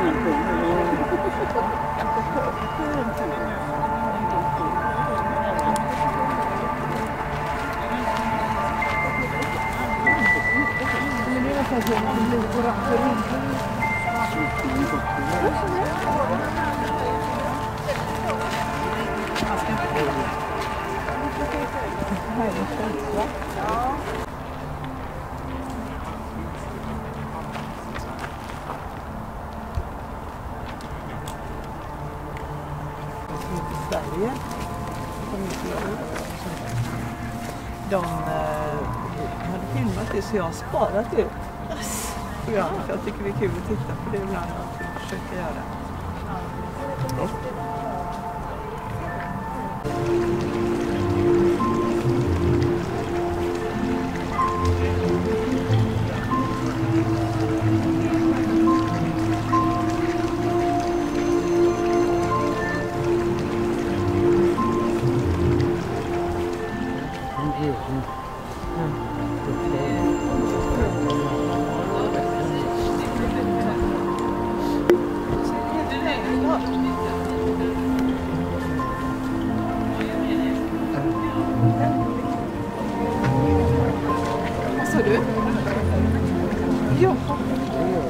はい、som i Sverige. Som inte De eh, hade filmat det så jag har sparat det programmet. Jag tycker det är kul att titta på det ibland och försöka göra. Ja. Sa du? Ja.